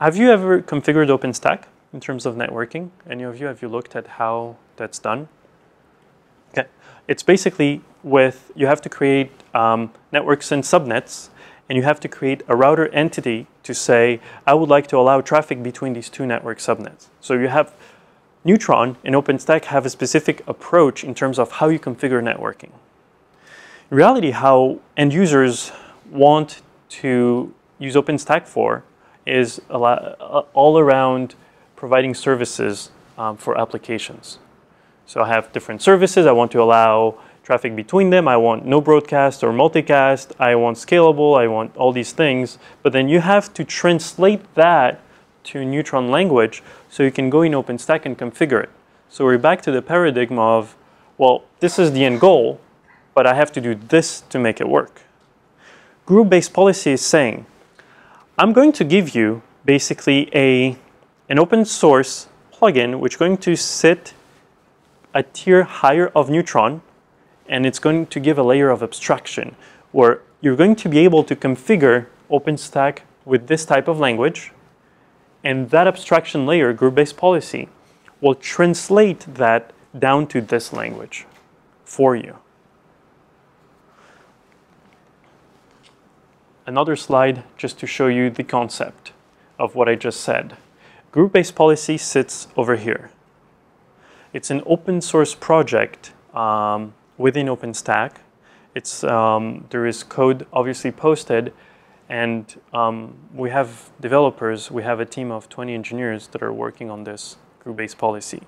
have you ever configured OpenStack in terms of networking? Any of you, have you looked at how that's done? Okay, it's basically with, you have to create um, networks and subnets, and you have to create a router entity to say, I would like to allow traffic between these two network subnets. So you have Neutron and OpenStack have a specific approach in terms of how you configure networking. In reality, how end users want to use OpenStack for is uh, all around providing services um, for applications. So I have different services. I want to allow traffic between them. I want no broadcast or multicast. I want scalable. I want all these things. But then you have to translate that to Neutron language so you can go in OpenStack and configure it. So we're back to the paradigm of, well, this is the end goal, but I have to do this to make it work. Group-based policy is saying, I'm going to give you basically a, an open source plugin which is going to sit a tier higher of Neutron and it's going to give a layer of abstraction where you're going to be able to configure OpenStack with this type of language and that abstraction layer, group-based policy, will translate that down to this language for you. Another slide just to show you the concept of what I just said. Group-based policy sits over here. It's an open source project um, within OpenStack. It's, um, there is code obviously posted and um, we have developers, we have a team of 20 engineers that are working on this group-based policy.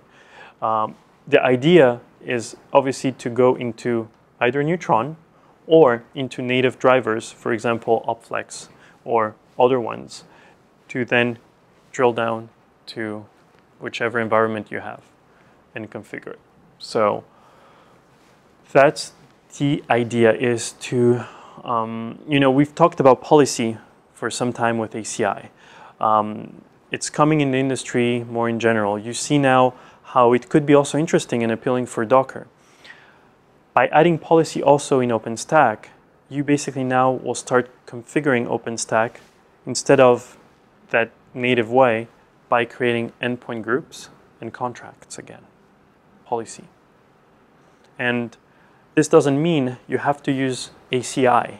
Um, the idea is obviously to go into either Neutron or into native drivers, for example, Opflex or other ones, to then drill down to whichever environment you have and configure it. So that's the idea is to um, you know, we've talked about policy for some time with ACI. Um, it's coming in the industry more in general. You see now how it could be also interesting and appealing for Docker. By adding policy also in OpenStack, you basically now will start configuring OpenStack instead of that native way by creating endpoint groups and contracts again, policy. And this doesn't mean you have to use ACI.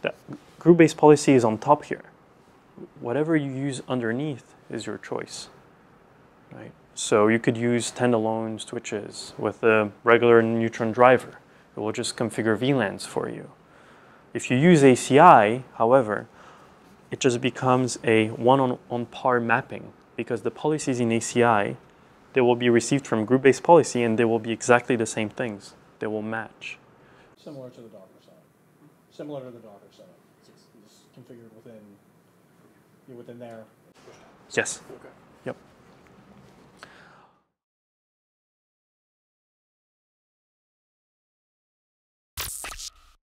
The group-based policy is on top here. Whatever you use underneath is your choice. Right? So you could use standalone switches with a regular Neutron driver. It will just configure VLANs for you. If you use ACI, however, it just becomes a one-on-one par mapping because the policies in ACI, they will be received from group-based policy and they will be exactly the same things. They will match similar to the Docker setup. Similar to the Docker setup. It's, it's configured within, within there. Yes. Okay.